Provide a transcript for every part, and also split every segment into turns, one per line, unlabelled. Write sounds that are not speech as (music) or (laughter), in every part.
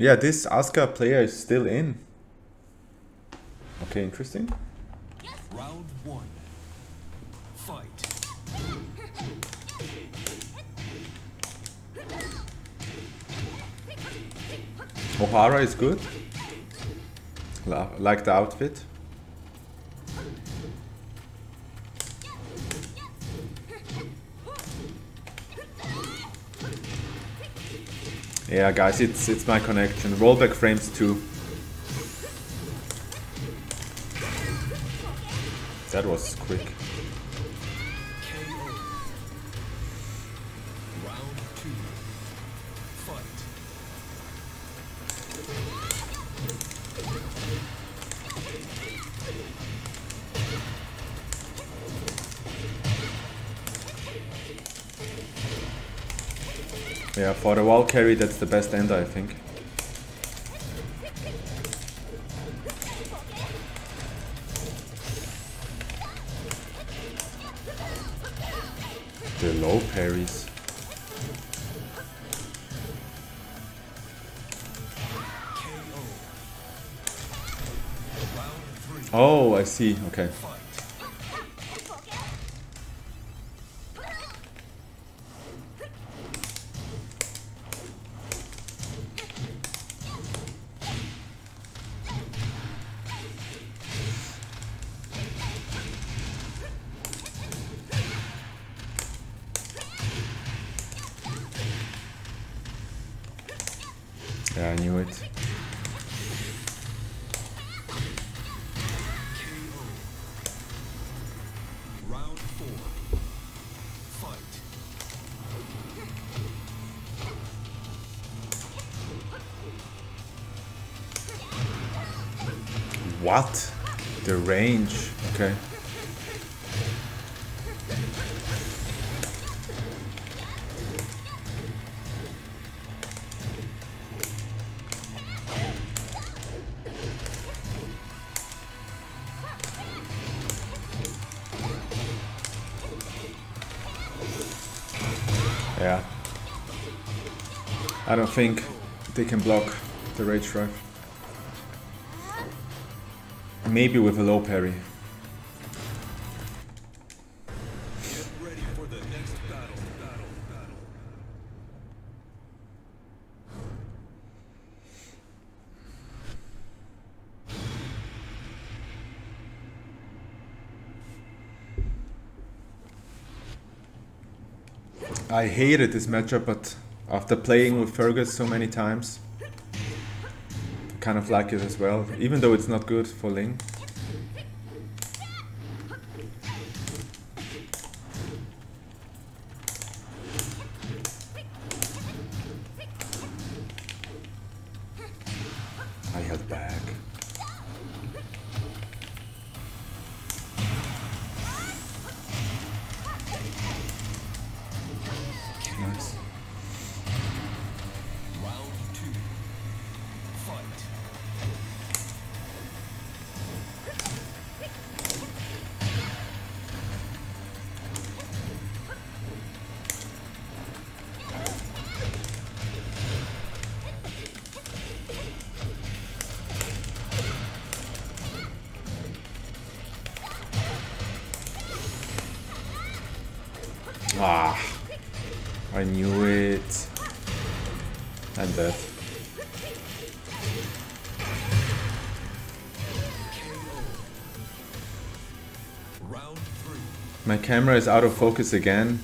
Yeah, this Asuka player is still in. Okay, interesting.
Round one. Fight.
Ohara is good. Like the outfit. Yeah, guys, it's it's my connection. Rollback frames too. That was quick. Yeah, for the wall carry, that's the best end, I think. The low parries.
KO. Round three.
Oh, I see. Okay. Yeah, I knew it. What? The range. Okay. Think they can block the rage drive. Maybe with a low parry. I hated this matchup, but after playing with Fergus so many times, kind of like it as well, even though it's not good for Ling. I knew it.
Round three.
My camera is out of focus again.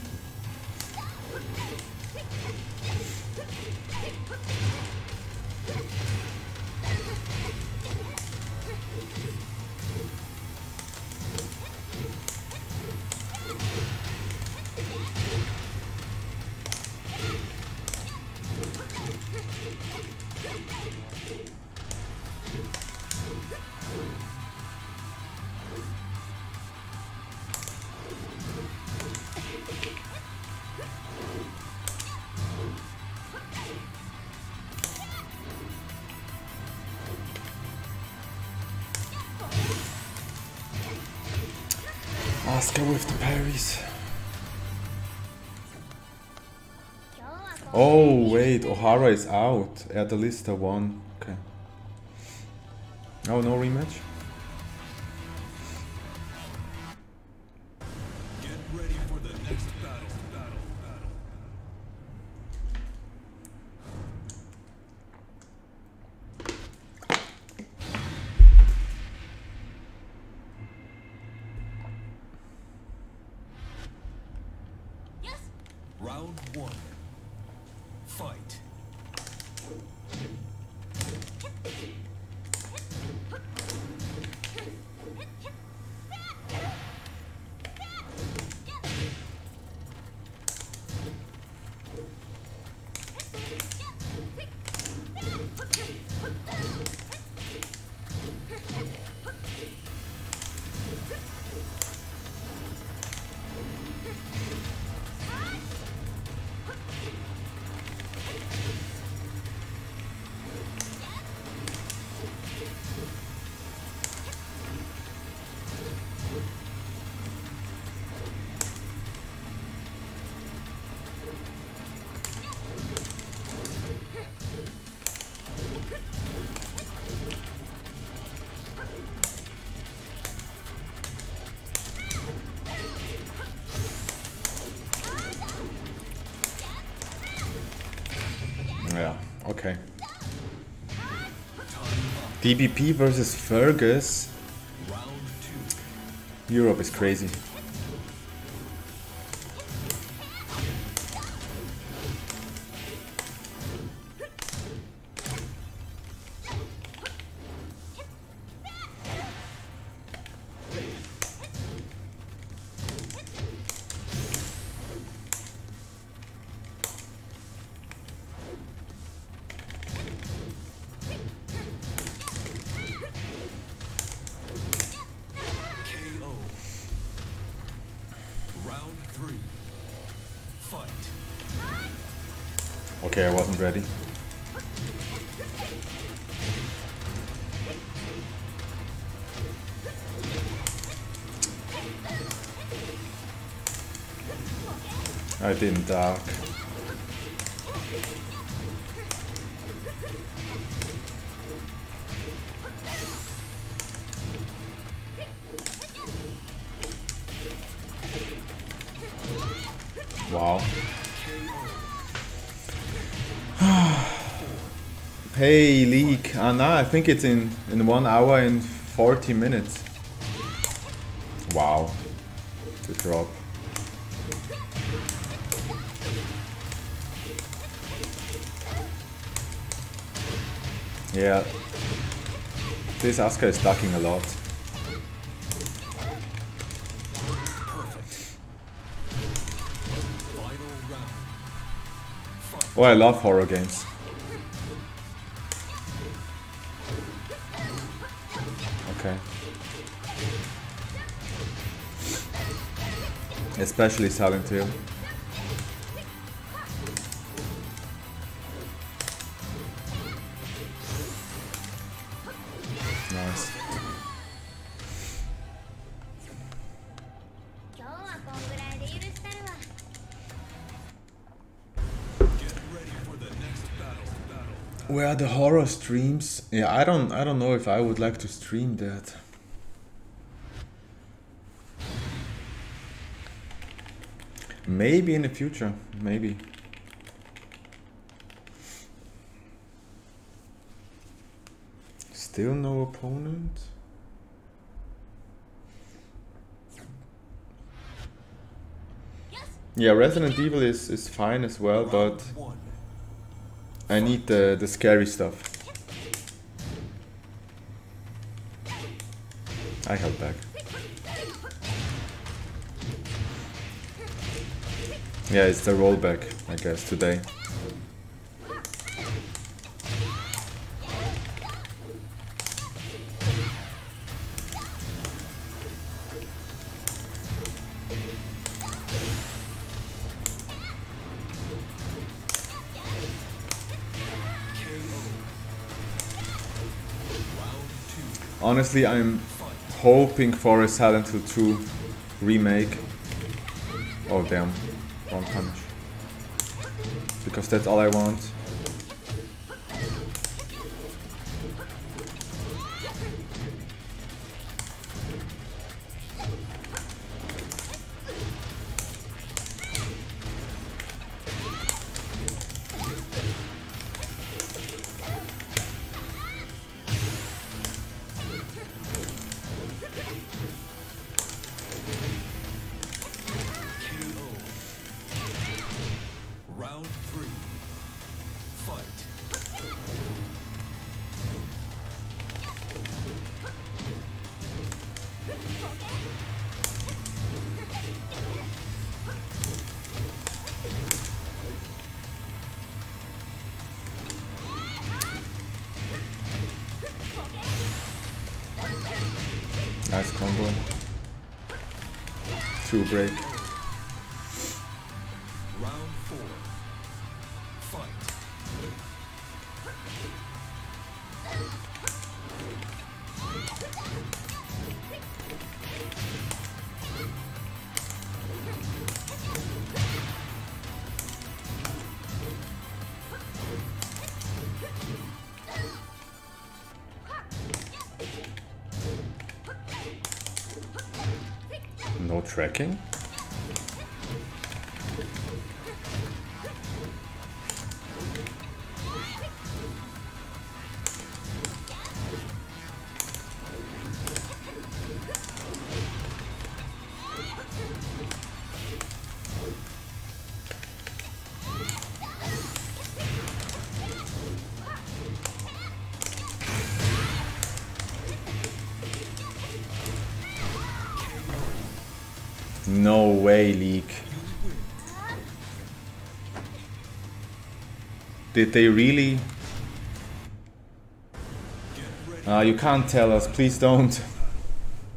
Ohara is out. Erdalista won. Okay. Oh, no rematch? Okay. DBP versus Fergus. Europe is crazy. Okay, I wasn't ready. I didn't duck. Hey, leak. Uh, nah, I think it's in, in 1 hour and 40 minutes. Wow. The drop. Yeah. This Asuka is ducking a lot.
Perfect. Final round. Fight.
Oh, I love horror games.
The next battle. Battle.
Where are the horror streams? Yeah, I don't I don't know if I would like to stream that. Maybe in the future, maybe. Still no opponent? Yeah, Resident Evil is, is fine as well, but I need the, the scary stuff. I held back. Yeah, it's the rollback, I guess, today. Honestly, I'm hoping for a Silent Hill 2 remake. Oh damn, wrong punch. Because that's all I want. Combo. Two break. No way, League. Did they really? Ah, you can't tell us. Please don't. (laughs)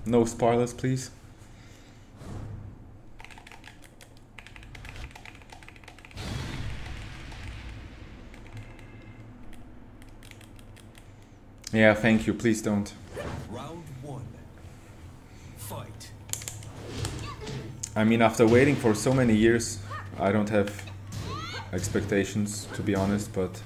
No spoilers, please. Yeah, thank you. Please don't.
Round one. Fight.
I mean, after waiting for so many years, I don't have expectations, to be honest, but.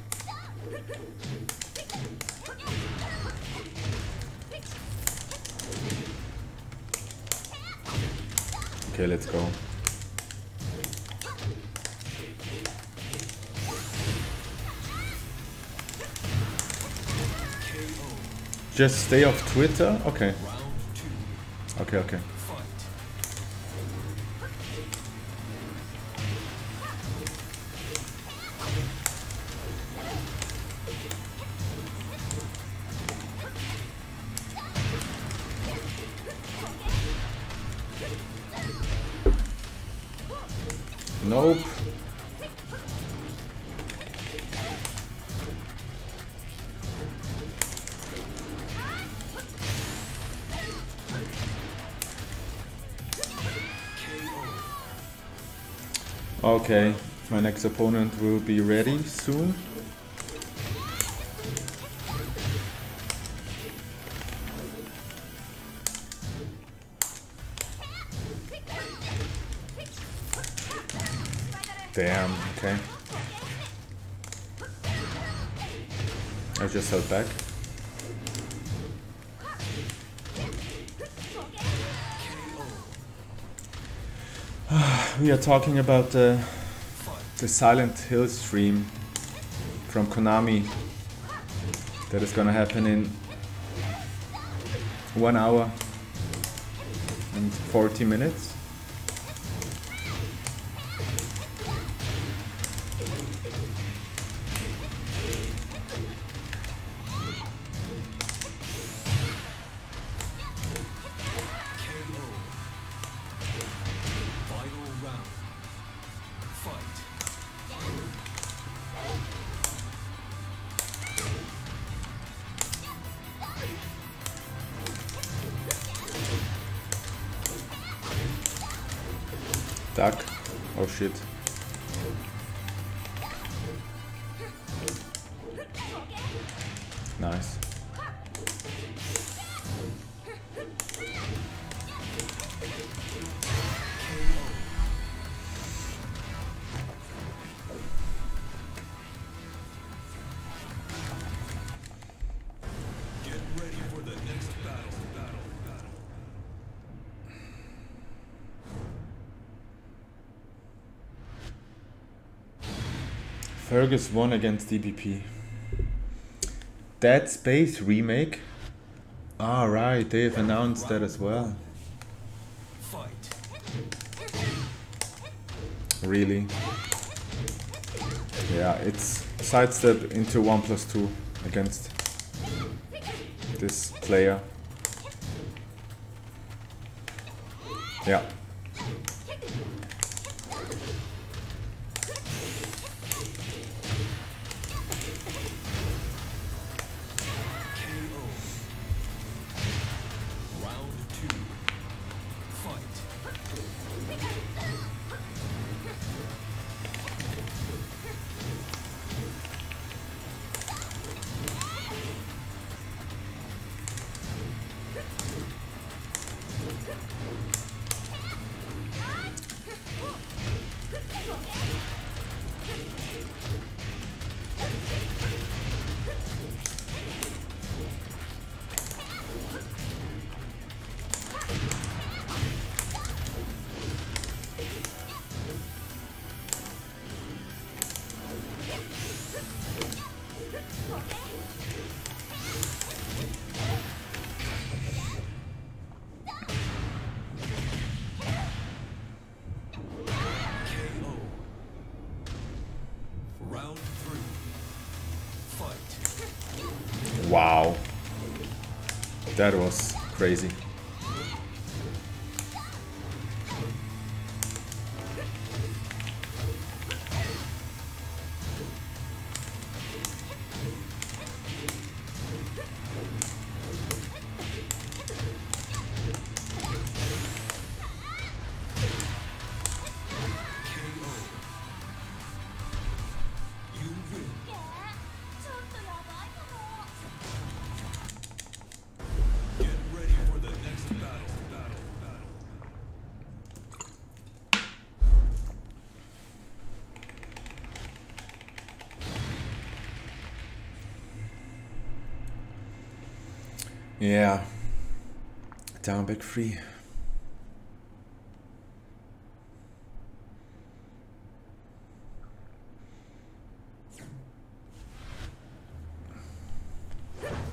Okay, let's go. Just stay off Twitter? Okay. Okay, okay. Okay, my next opponent will be ready soon. Damn, okay. I just held back. We are talking about the, the Silent Hill stream from Konami that is gonna happen in one hour and 40 minutes. Shit. Fergus won against DPP. Dead Space remake. Ah, right, they've announced that as well. Really? Yeah, it's sidestep into 1 plus 2 against this player. Yeah. Wow. That was crazy. Down back free.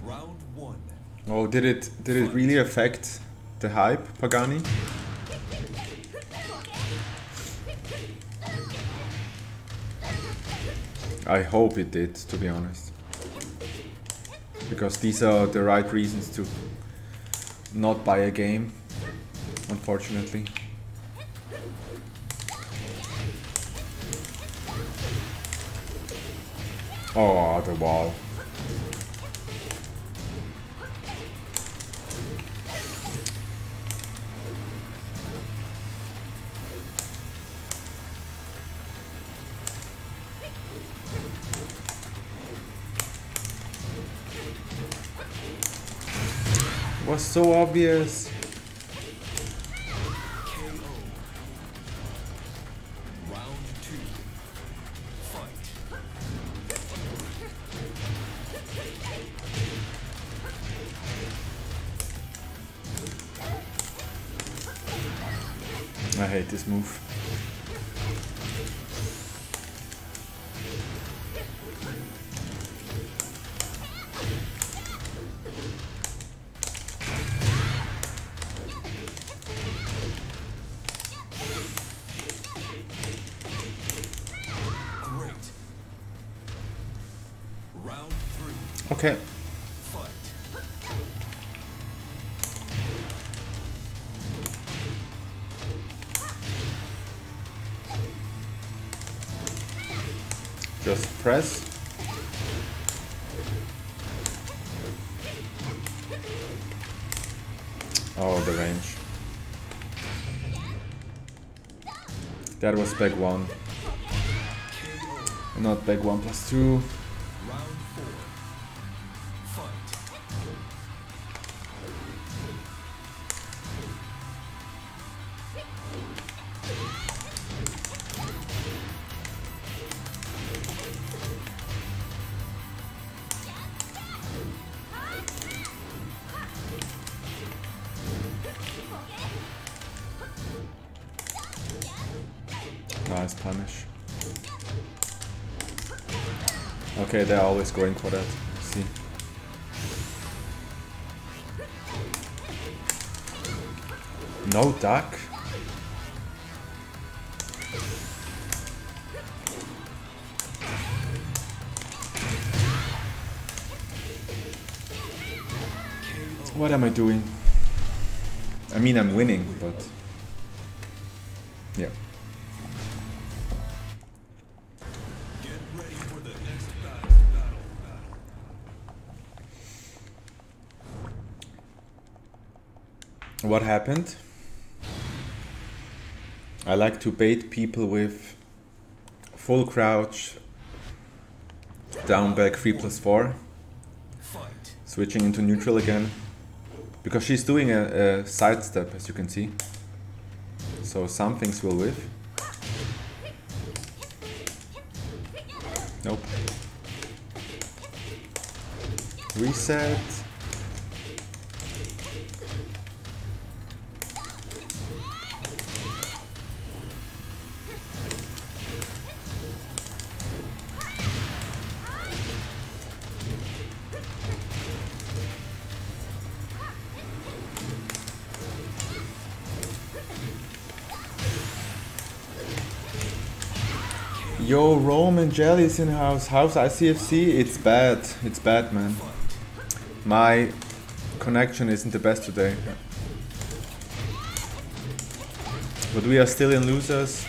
Round one.
Oh, did it did it really affect the hype, Pagani? I hope it did, to be honest. Because these are the right reasons to not buy a game, unfortunately. Oh, the wall. Was so obvious. Just press. Oh, the range. That was back one. Not back one plus two. Nice punish. Okay, they're always going for that. See. No duck? What am I doing? I mean, I'm winning, but. What happened? I like to bait people with full crouch, down back 3 plus 4, switching into neutral again. Because she's doing a, a sidestep, as you can see. So some things will whiff. Nope. Reset. And Jelly's in house. House ICFC? It's bad. It's bad, man. My connection isn't the best today. But we are still in losers.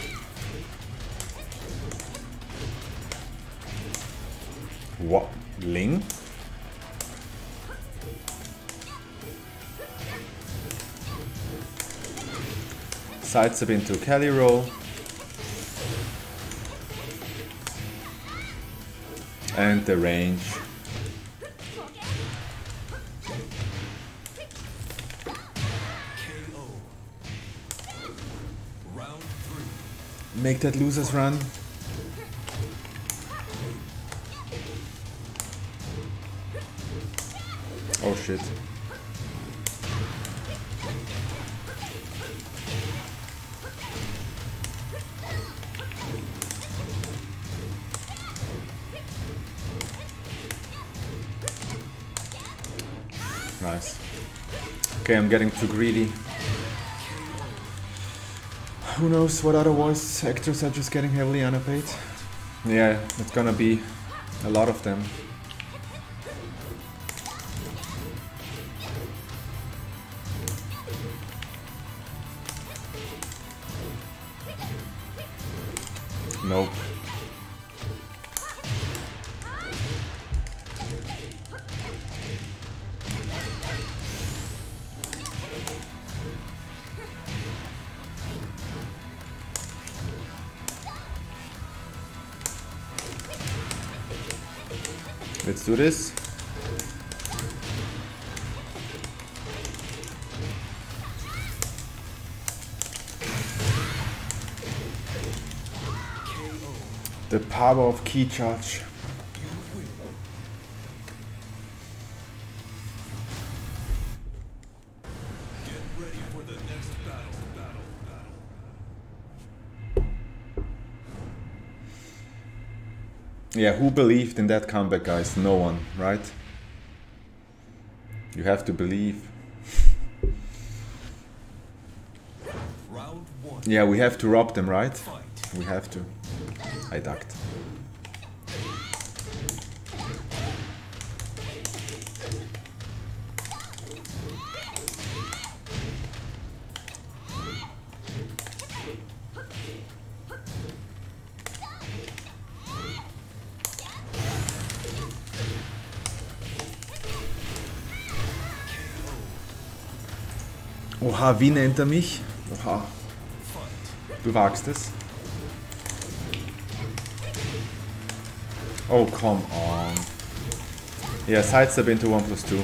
What? Ling? Sidestep into Kelly roll. And the range.
KO. Round three.
Make that losers run. Oh shit. Nice. Okay, I'm getting too greedy. Who knows what other voice actors are just getting heavily underpaid? Yeah, it's gonna be a lot of them. Let's do this. The power of key charge. Yeah, who believed in that comeback, guys? No one, right? You have to believe. Yeah, we have to rob them, right? We have to. I ducked. Oha, wie nennt er mich? Oha. Du wagst es? Oh, come on. Yeah, sidestep into 1 plus 2.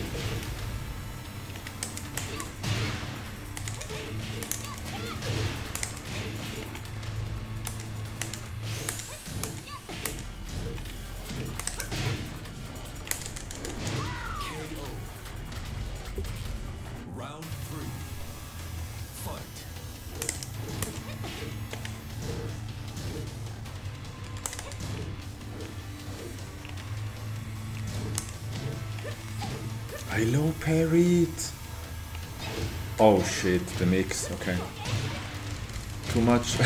I low parried. Oh shit, the mix, okay. Too much. (laughs)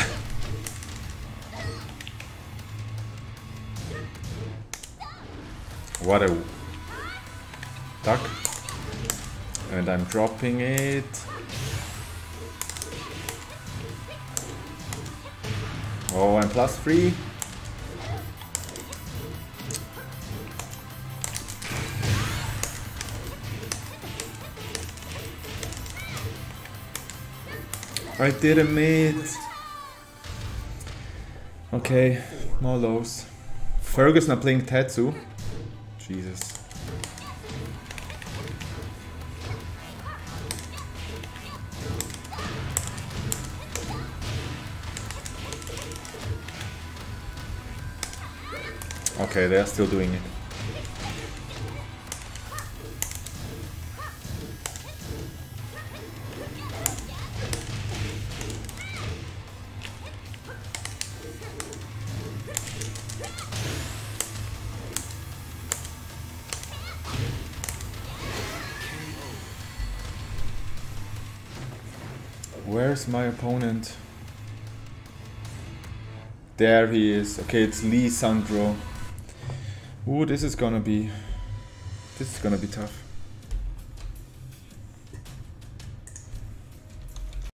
what a duck. And I'm dropping it. Oh, I'm plus three. I didn't meet. Okay, more lows. Fergus not playing Tetsu. Jesus. Okay, they're still doing it. Where's my opponent? There he is. Okay, it's Lee Sandro. Ooh, this is gonna be... This is gonna be tough.